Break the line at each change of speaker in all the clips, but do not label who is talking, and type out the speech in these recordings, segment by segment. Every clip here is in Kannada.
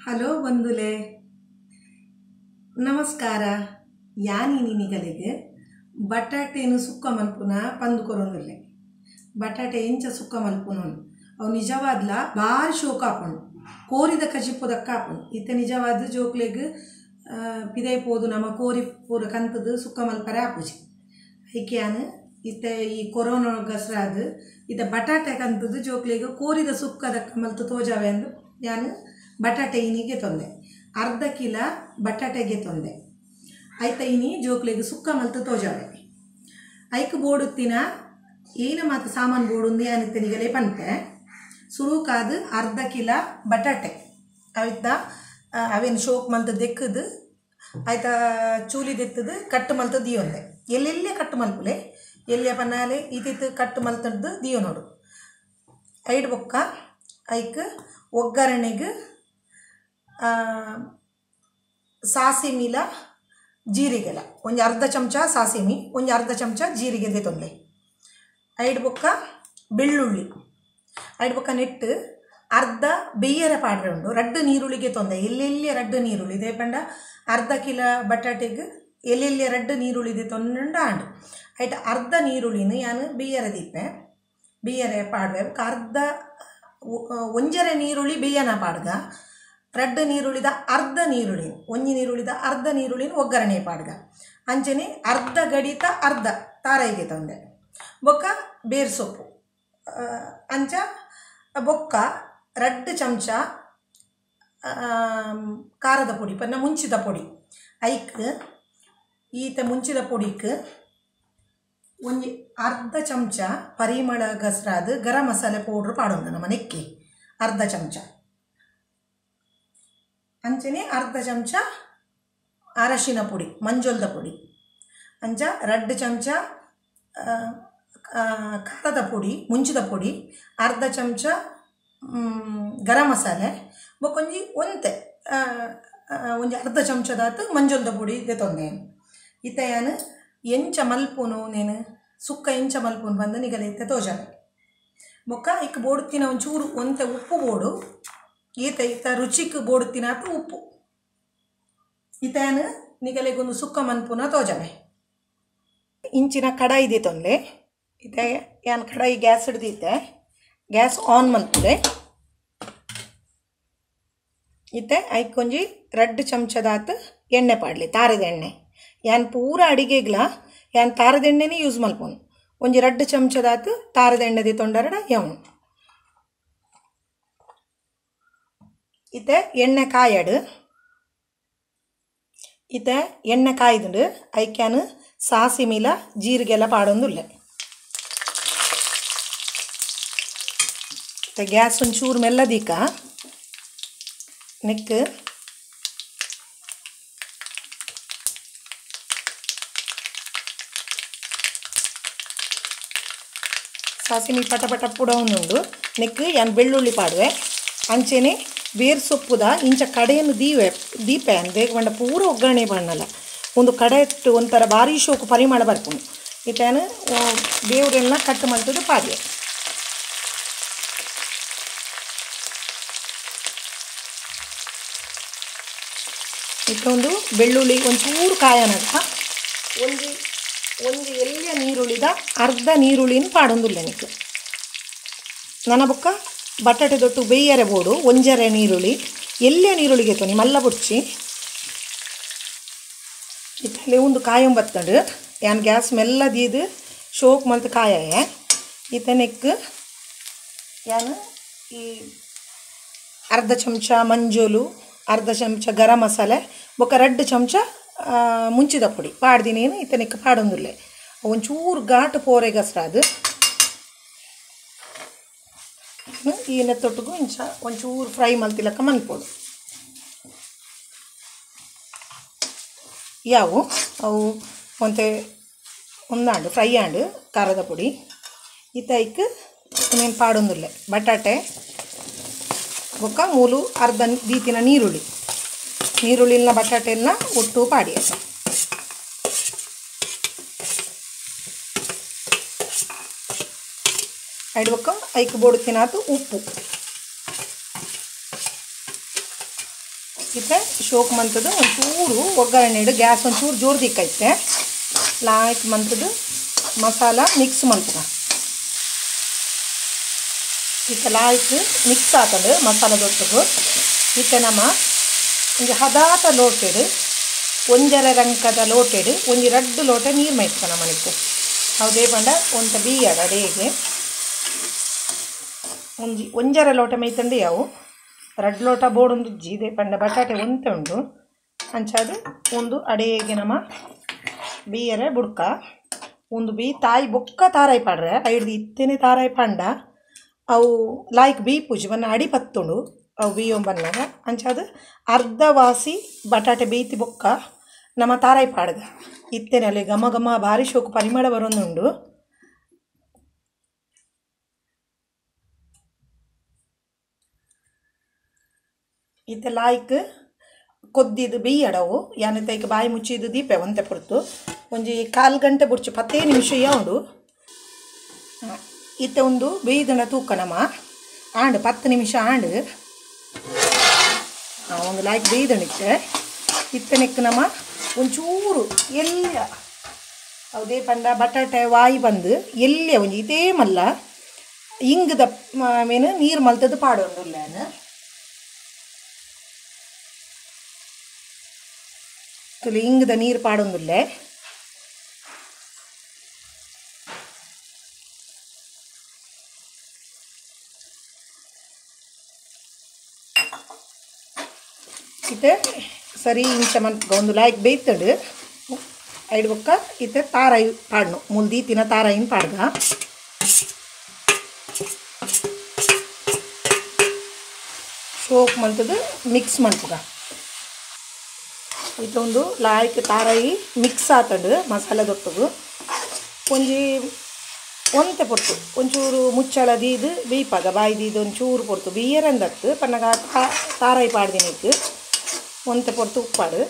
ಹಲೋ ಬಂಧುಲೆ. ನಮಸ್ಕಾರ. ಯಾನಿ ನಿನಿಗಳಿಗೆ? ಬಟಾಟೆನು ಸುಕ್ಕ ಮಲ್ಪುನ ಪಂದು ಕೊರೊಂದುಲ್ಲೆ ಬಟಾಟೆ ಎಂಚ ಸುಕ್ಕ ಮಲ್ಪುನೋನು ಅವು ನಿಜವಾದ್ಲ ಭಾರಿ ಶೋಕ ಆಪುಂಡು ಕೋರಿದ ಕಜಿಪೋದಕ್ಕ ಆಪುಂಡು ಇತ್ತೆ ನಿಜವಾದ ಜೋಕ್ಲೆಗ್ ಪಿದೈ ಪೋದು ನಮ್ಮ ಕೋರಿ ಪೂರ ಕಂತದು ಸುಕ್ಕ ಮಲ್ಪರೆ ಆಪುಜಿ ಐಕ್ಯಾನ್ ಇತ್ತೆ ಈ ಕೊರೋನಾ ಗಸರಾದ ಇತ್ತೆ ಬಟಾಟೆ ಕಂತದು ಜೋಕ್ಲೆಗ್ ಕೋರಿದ ಸುಕ್ಕದ ಮಲ್ತು ತೋಜಾವೆ ಅಂದು ಯಾನ್ ಬಟಾಟೆ ಇನಿಗೆ ತೊಂದೆ. ಅರ್ಧ ಕಿಲ ಬಟಾಟೆಗೆ ತೊಂದೆ. ಐತ ಇನಿ ಜೋಕ್ಲಿಗೆ ಸುಕ್ಕ ಮಲ್ತು ತೋಜಾವೆ. ಐಕ್ ಬೋಡುತ್ತಿನ ಏನ ಮಾತು ಸಾಮಾನು ಬೋಡುಂದಿ ಯಾನಿತ್ತನಿಗಲೇ ಪಂತೆ ಸುರುಕಾದ ಅರ್ಧ ಕಿಲ ಬಟಾಟೆ. ಅವಿತ್ತ ಅವೇನು ಶೋಕ್ ಮಲ್ತು ದೆಕ್ಕದು ಆಯ್ತ ಚೂಲಿ ದೆತ್ತದು ಕಟ್ಟು ಮಲ್ತು ದಿಯೊಂದೆ ಎಲ್ಲೆಲ್ಲೇ ಕಟ್ಟು ಮಲ್ಪುಲೆ? ಎಲ್ಲೇ ಪನ್ನಾಲೆ ಇತಿತ್ತು ಕಟ್ಟು ಮಲ್ತದ್ದು ದಿಯೋ ನೋಡು. ಐಡ್ ಬೊಕ್ಕ, ಐಕ್ ಒಗ್ಗರಣೆಗೆ ಸಾಸಿಮಿಲ ಜೀರಿಗೆಲ. ಒಂದು ಅರ್ಧ ಚಮಚ ಸಾಸಿಮಿ ಒಂದು ಅರ್ಧ ಚಮಚ ಜೀರಿಗೆದೆ ತೊಂದೆ ಐಡ್ ಬೊಕ್ಕ ಬೆಳ್ಳುಳ್ಳಿ. ಐಡ್ ಬೊಕ್ಕ ನೆಟ್ಟು, ಅರ್ಧ ಬೆಯ್ಯರ ಪಾಡ್ರೆ ಉಂಡು. ರಡ್ಡು ನೀರುಳ್ಳಿಗೆ ತೊಂದೆ ಎಲ್ಲೆಲ್ಲಿ ರಡ್ಡು ನೀರುಳ್ಳಿ? ಇದೇ ಪಂಡ ಅರ್ಧ ಕಿಲ ಬಟಾಟೆಗೆ ಎಲ್ಲೆಲ್ಲಿ ರಡ್ಡು ನೀರುಳ್ಳಿದೆ ತೊಂದುಂಡ ಆಂಡು. ಐಟ್ ಅರ್ಧ ನೀರುಳ್ಳಿನ ಯಾನು ಬೆಯ್ಯರ ದೀಪೆ ಬೆಯ್ಯರೆ ಪಾಡ್ವೆ. ಅರ್ಧ ಒಂಜರೆ ನೀರುಳ್ಳಿ ಬೆಯ್ಯನ ಪಾಡ್ಗ. ರಡ್ಡು ನೀರುಳಿದ ಅರ್ಧ ನೀರುಳಿ ಒಂಜಿ ನೀರುಳಿದ ಅರ್ಧ ನೀರುಳಿನ ಒಗ್ಗರಣೆ ಪಾಡ್ಗ. ಅಂಚನೆ ಅರ್ಧ ಗಡಿತ ಅರ್ಧ ತಾರೈಗೆ ತಂದೆ. ಬೊಕ್ಕ ಬೇರ್ ಸೊಪ್ಪು. ಅಂಚ ಬೊಕ್ಕ ರಡ್ಡು ಚಮಚ ಖಾರದ ಪುಡಿ, ಪನ್ನ ಮುಂಚಿದ ಪುಡಿ. ಐಕ್, ಈತ ಮುಂಚಿದ ಪುಡಿಕ್ ಒಂಜಿ ಅರ್ಧ ಚಮಚ ಪರಿಮಳ ಗಸರಾದ ಗರಂ ಮಸಾಲೆ ಪೌಡ್ರ್ ಪಾಡೊಂದು ನಮ್ಮ ನೆಕ್ಕಿ. ಅರ್ಧ ಚಮಚ. ಅಂಚನೆ ಅರ್ಧ ಚಮಚ ಅರಶಿನ ಪುಡಿ, ಮಂಜೊಲ್ದ ಪುಡಿ. ಅಂಚ ರಡ್ಡು ಚಮಚ ಖಾರದ ಪುಡಿ, ಮುಂಚಿದ ಪುಡಿ, ಅರ್ಧ ಚಮಚ ಗರಂ ಮಸಾಲೆ ಬೊಕೊಂಜಿ ಒಂತೆ ಒಂಜಿ ಅರ್ಧ ಚಮಚದಾತು ಮಂಜೊಲ್ದ ಪುಡಿ ಇದೆ ತೊಂದೆ. ಇತ್ತ ಯಾನು, ಎಂಚ ಮಲ್ಪುನು ನೇನು, ಸುಕ್ಕ ಎಂಚ ಮಲ್ಪುನು ಬಂದು ನಿಗಲೈತೆ ತೋಜಾನೆ. ಬೊಕ್ಕ ಇಕ್ಕ ಬೋಡುತ್ತಿನ ಒಂಚೂರು, ಒಂತೆ ಉಪ್ಪು ಬೋಡು. ಈತ ಈತ ರುಚಿಕ್ ಬೋಡುತ್ತಿನಾತು ಉಪ್ಪು. ಈತನು ನಿಗಲೆಗೊಂದು ಸುಕ್ಕ ಮನ್ಪುನ ತೋಜನೆ ಇಂಚಿನ ಕಡಾಯಿ ತೊಂದೆ ಈತ ಯಾನ್ ಕಡಾಯಿ ಗ್ಯಾಸ್ ದಿತೆ ಗ್ಯಾಸ್ ಆನ್ ಮಲ್ಪುದೆ ಈತ ಐಕೊಂಜಿ ರೆಡ್ ಚಮಚದಾತು ಎಣ್ಣೆ ಪಾಡ್ಲಿ, ತಾರದ ಎಣ್ಣೆ. ಯಾನ್ ಪೂರ ಅಡಿಗೆಗ್ಲ ಯಾನ್ ತಾರದ ಎಣ್ಣೆನೇ ಯೂಸ್ ಮಲ್ಪೊನು. ಒಂಜಿ ರೆಡ್ ಚಮಚದಾತು ತಾರದ ಎಣ್ಣೆದಿ ತೊಂಡರಡ ಯವನು ಇತ್ತೆ ಎಣ್ಣೆ ಕಾಯಡು ಇತ್ತೆ ಎಣ್ಣೆ ಕಾಯ್ದುಂಡು ಐಕ್ಯಾನು ಸಾಸಿಮಿಲ ಜೀರಿಗೆಲ್ಲ ಪಾಡೊಂದುಲ್ಲೆ ಇತ್ತೆ ಗ್ಯಾಸ್ ಒಂಚೂರು ಮೆಲ್ಲದಿಕ್ಕ ನೆಕ್ ಸಾಸಿಮಿ ಪಟ ಪಟ ಪುಡವನುಂಡು ನೆಕ್ ಯಾನ್ ಬೆಳ್ಳುಳ್ಳಿ ಪಾಡುವೆ ಅಂಚೆನೆ ಬೇರ್ ಸೊಪ್ಪುದ, ಇಂಚ ಕಡೆಯನ್ನು ದೀವೆ, ದೀಪೆ ದೇಗ ಬಂಡ ಪೂರ ಒಗ್ಗರಣೆ ಬಣ್ಣಲ್ಲ ಒಂದು ಕಡೆ ಇಟ್ಟು ಒಂಥರ ಭಾರಿ ಶೋಕು ಪರಿಮಳ ಬರ್ಕೊಂಡು ಇತ್ತೇನು ಬೇವ್ರೆಲ್ಲ ಕಟ್ ಮಾಡ್ತದೆ ಪಾದ್ಯ ಇತ್ತೊಂದು ಬೆಳ್ಳುಳ್ಳಿ ಒಂಚೂರು ಕಾಯನಕ ಒಂದು ಒಂದು ಎಲ್ಲಿಯ ನೀರುಳಿದ ಅರ್ಧ ನೀರುಳ್ಳಿನ ಪಾಡೊಂದುಲ್ಲ ನಿಕ್ ನನ್ನ ಬೊಕ್ಕ ಬಟಾಟೆ ದೊಟ್ಟು, ಬೇಯರೆ ಬೋಡು ಒಂಜರೆ ನೀರುಳ್ಳಿ ಎಲ್ಲೇ ನೀರುಳ್ಳಿಗೆ ತೊನಿ, ಮಲ್ಲ ಬುಡ್ಚಿ ಇತ್ತಲೆ ಒಂದು ಕಾಯಂ ಬತ್ತಂಡು. ಯಾನ್ ಗ್ಯಾಸ್ ಮೆಲ್ಲ ದೀದು, ಶೋಕ್ ಮಲ್ತು ಕಾಯೆ ಈತ ನೆಕ್ ಯಾನು ಈ ಅರ್ಧ ಚಮಚ ಮಂಜೋಲು, ಅರ್ಧ ಚಮಚ ಗರಂ ಮಸಾಲೆ, ಬೊಕ್ಕ ರಡ್ಡು ಚಮಚ ಮುಂಚಿದ ಪುಡಿ. ಪಾಡ್ದಿನೇನು ಈತ ನೆಕ್ ಪಾಡೊಂದುಲ್ಲೆ. ಒಂಚೂರು ಘಾಟ್ ಪೋರೆಗಸ್ರಾದು ಈ ನೆತ್ತೊಟ್ಟಿಗೂ ಇಂಚ ಒಂಚೂರು ಫ್ರೈ ಮಲ್ತಿಲಕ್ಕ ಮನ್ಪೋಡು ಯಾವು? ಅವು ಒಂತೆ ಒಂದಾಂಡು ಫ್ರೈ ಆಂಡು, ಖಾರದ ಪುಡಿ. ಇತ್ತೈಕ್ ಮೇನ್ ಪಾಡೊಂದುಲ್ಲೆ ಬಟಾಟೆ ಬೊಕ್ಕ ಮೂಲು ಅರ್ಧ ಬೀತಿನ ನೀರುಳ್ಳಿ. ನೀರುಳ್ಳಿನ ಬಟಾಟೆಲ್ಲ ಒಟ್ಟು ಪಾಡಿ ಬೊಕ್ಕ ಐಕ್ ಬೋಡು ತಿನ್ನಾತು ಉಪ್ಪು. ಇತ್ತೆ ಶೋಕ್ ಮಂತದ್ದು ಒಂಚೂರು ಒಗ್ಗರಣೆ ಇಡು ಗ್ಯಾಸ್ ಒಂಚೂರು ಜೋರು ದಿಕ್ಕೈತೆ ಲಾಯ್ಕ್ ಮಂತದ್ದು ಮಸಾಲ ಮಿಕ್ಸ್ ಮಂತದ. ಈಗ ಲಾಯ್ಕ್ ಮಿಕ್ಸ್ ಆತಂಡು ಮಸಾಲ ದೊಡ್ಡದು. ಈಗ ನಮ್ಮ ಒಂಜಿ ಹದಾತ ಲೋಟೆಡು, ಒಂಜರ ರಂಕದ ಲೋಟೆಡು, ಒಂಜಿ ರಡ್ಡು ಲೋಟ ನೀರು ಮೈತ್ಕನ ಮನಿಕ್ಕು ಅವದೇ ಪಂಡ, ಒಂತ ಬೀಯಡ ಅಡೇಗೆ ಒಂಜಿ, ಒಂಜರ ಲೋಟ ಮೈತಂಡು ಯಾವು ರಡ್ ಲೋಟ ಬೋಡೊಂದು ಜೀದೆ ಪಂಡ ಬಟಾಟೆ ಒಂತೆ ಉಂಡು ಅಂಚಾದು ಒಂದು ಅಡೆಗೆ ನಮ್ಮ ಬೀಯರೆ ಬುಡ್ಕ, ಒಂದು ಬೀ ತಾಯಿ ಬೊಕ್ಕ ತಾರಾಯಿ ಪಾಡ್ರೆ, ಐಡ್ದು ಇತ್ತೇನೆ ತಾರಾಯಿ ಪಂಡ. ಅವು ಲಾಯ್ಕ್ ಬಿ ಪೂಜೆ ಬನ್ನ ಅಡಿ ಪತ್ತುಂಡು, ಅವು ಬಿ ಬನ್ನಾಗ ಅಂಚಾದು ಅರ್ಧ ವಾಸಿ ಬಟಾಟೆ ಬೀತಿ ಬೊಕ್ಕ ನಮ್ಮ ತಾರಾಯಿ ಪಾಡ್ದ ಇತ್ತೇನೆ ಅಲ್ಲಿ ಘಮ ಘಮ ಭಾರಿ ಶೋಕು ಪರಿಮಳ ಬರೋದುಂಡು. ಇತ್ತ ಲಾಯ್ಕ್ ಕೊದ್ದಿದ್ದು ಬೇಯಡವು ಈಗ ಬಾಯಿ ಮುಚ್ಚಿದ್ದು ದೀಪೆ ಒಂತೆ ಪುರ್ತು. ಒಂಜಿ ಕಾಲು ಗಂಟೆ ಬುಡ್ಚು ಪತ್ತೇ ನಿಮಿಷ ಯಾವುದು ಇತ್ತ ಒಂದು ಬೇಯ್ದಂಡ ತೂಕಣಮ್ಮ ಆಂಡ್ ಪತ್ತು ನಿಮಿಷ ಆಂಡ್. ಒಂದು ಲಾಯ್ಕ್ ಬೇಯ್ದಣಿತ್ತೆ ಇತ್ತನೆಕ್ ನಮ್ಮ ಒಂಚೂರು ಎಲ್ಲ ಅವದೇ ಪಂಡ ಬಟಾಟೆ, ವಾಯಿ ಬಂದು. ಎಲ್ಯ ಒಂಜಿ ಇದೇ ಮಲ್ಲ. ಇಂಗದ ಮೀನು ನೀರು ಮಲ್ತದ್ದು ಪಾಡೊಂದುಲ್ಲೇನ ತುಲಿ ಇಂಗದ ನೀರು ಪಾಡೊಂದುಲ್ಲೆ. ಇತ್ತೆ ಸರಿ ಇಂಚ ಮನ್ಪ ಒಂದು ಲಾಯ್ಕ್ ಬೇಯ್ತಡು. ಐಡ್ ಬೊಕ್ಕ ಇತ್ತೆ ತಾರಾಯಿ ಪಾಡ್ನು. ಮುಂದಿ ತಿನ ತಾರಾಯಿನ ಪಾಡ್ಗ. ಸೋಪ್ ಮಂತದು, ಮಿಕ್ಸ್ ಮಾಡ್ತದ ಇದೊಂದು ಲಾಯ್ಕ್ ತಾರಾಯಿ ಮಿಕ್ಸ್ ಆತಂಡು ಮಸಾಲೆ ದೊಟ್ಟದು ಒಂಜಿ ಒಂತೆ ಪೊರ್ತು ಒಂಚೂರು ಮುಚ್ಚಳ ದೀದು ಬೀಪಾಗ ಬಾಯಿ ದೀದು ಒಂಚೂರು ಪೊರ್ತು ಬೀಯರಂದತ್ತು ಪನ್ನಗ ತಾ- ತಾರಾಯಿ ಪಾಡ್ದಿನಿತ್ತು ಒಂತೆ ಪೊರ್ತು ಉಪ್ಪಾಡು.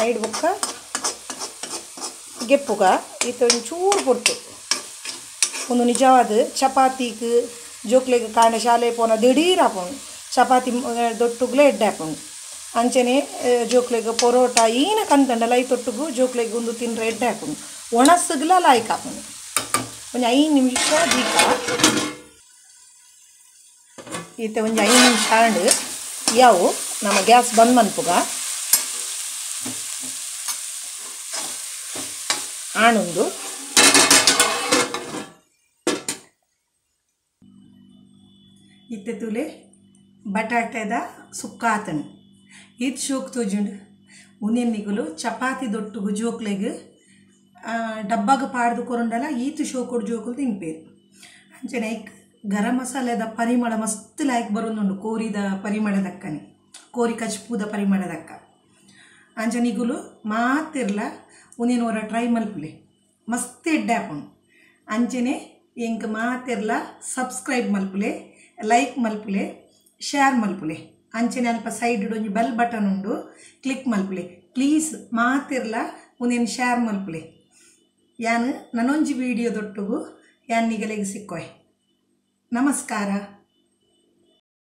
ಐಡ್ ಬೊಕ್ಕ ಗೆಪ್ಪುಗ. ಈತ ಒಂಚೂರು ಪೊರ್ತು ಒಂದು ನಿಜವಾದ ಚಪಾತಿಗೆ ಜೋಕ್ಲೆಗ್ ಕಾಂಡ ಶಾಲೆ ಪೋನ ದಿಢೀರ್ ಹಾಪುಂಡು ಚಪಾತಿ ಮ- ದೊಟ್ಟುಗ್ಲೆ ಎಡ್ಡೆ ಹಾಪುಂಡು ಅಂಚನೆ ಜೋಕ್ಲೆಗ್ ಪೊರೋಟ, ಈನ ಕಂತಂಡ ಲೈ ತೊಟ್ಟುಗು ಜೋಕ್ಲೆಗ್ ಒಂದು ತಿನ್ರೆ ಎಡ್ಡೆ ಹಾಕೊಂಡು ಒಣಸಗ್ಲ ಲಾಯ್ಕ್ ಹಾಕೊಂಡು ಒಂದು ಐದು ನಿಮಿಷ ದೀಪ. ಈತ ಒಂದು ಐದು ನಿಮಿಷ ಆಂಡ್ ಯಾವು ನಮ್ಮ ಗ್ಯಾಸ್ ಬಂದ್ ಮನ್ಪುಗ. ಆಣೊಂದು. ಇತ್ತೆ ತುಲೆ ಬಟಾಟೆದ ಸುಕ್ಕ ಇದು ಶೋಕ್ ತೋಜುಂಡು. ಉನಿಯನ್ನಿಗುಲು ಚಪಾತಿ ದೊಟ್ಟುಗು ಜೋಕ್ಲೆಗ್ ಡಬ್ಬಾಗ ಪಾಡ್ದು ಕೊರಂಡಲ ಈತು ಶೋಕೊಡು ಜೋಕುಲು ತಿನ್ಪೇರು. ಅಂಚನೆ ಐಕ್ ಗರಂ ಮಸಾಲೆದ ಪರಿಮಳ ಮಸ್ತ್ ಲಾಯ್ಕ್ ಬರೋದುಂಡು ಕೋರಿದ ಪರಿಮಳದಕ್ಕನೆ ಕೋರಿ ಕಚ್ಪೂದ ಪರಿಮಳದಕ್ಕ ಅಂಚನಿಗುಲು ಮಾತಿರ್ಲ ಉನಿಯನವರ ಟ್ರೈ ಮಲ್ಪುಲೆ. ಮಸ್ತ್ ಎಡ್ಡೆ ಹಾಕೊಂಡು ಅಂಚನೆ ಎಂಕ್ ಮಾತಿರ್ಲ ಸಬ್ಸ್ಕ್ರೈಬ್ ಮಲ್ಪುಲೆ, ಲೈಕ್ ಮಲ್ಪುಲೆ ಶೇರ್ ಮಲ್ಪುಲೆ. ಅಂಚನೆ ಅಲ್ಪ ಸೈಡ್ ಒಂಜಿ ಬೆಲ್ ಬಟನ್ ಉಂಡು. ಕ್ಲಿಕ್ ಮಲ್ಪುಲೆ. ಪ್ಲೀಸ್ ಮಾತಿರ್ಲ ಉನೇನು ಶೇರ್ ಮಲ್ಪುಲೆ. ಯಾನ್ ನನೊಂಜಿ ವಿಡಿಯೋ ದೊಟ್ಟುಗು, ಯಾನ್ ನಿಗಲೆಗೆ ಸಿಕ್ಕೋಯ್. ನಮಸ್ಕಾರ.